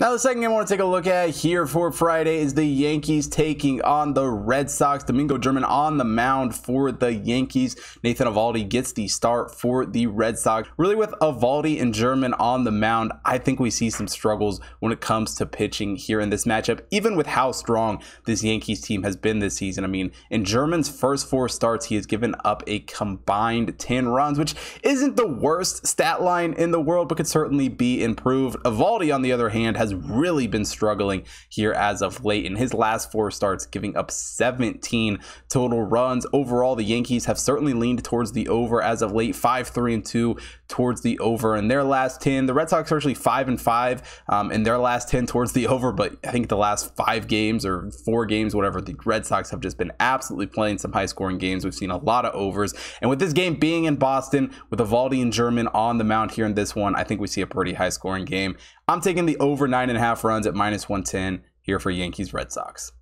Now, the second game I want to take a look at here for Friday is the Yankees taking on the Red Sox. Domingo German on the mound for the Yankees. Nathan Eovaldi gets the start for the Red Sox. Really, with Eovaldi and German on the mound, I think we see some struggles when it comes to pitching here in this matchup, even with how strong this Yankees team has been this season. I mean, in German's first four starts, he has given up a combined 10 runs, which isn't the worst stat line in the world, but could certainly be improved. Eovaldi, on the other hand, has really been struggling here as of late. In his last four starts, giving up 17 total runs. Overall, the Yankees have certainly leaned towards the over as of late, 5 3 and 2 towards the over in their last 10. The Red Sox are actually 5 and 5 um, in their last 10 towards the over, but I think the last five games or four games, whatever, the Red Sox have just been absolutely playing some high scoring games. We've seen a lot of overs. And with this game being in Boston, with Eovaldi and German on the mound here in this one, I think we see a pretty high scoring game. I'm taking the over nine and a half runs at minus 110 here for Yankees Red Sox.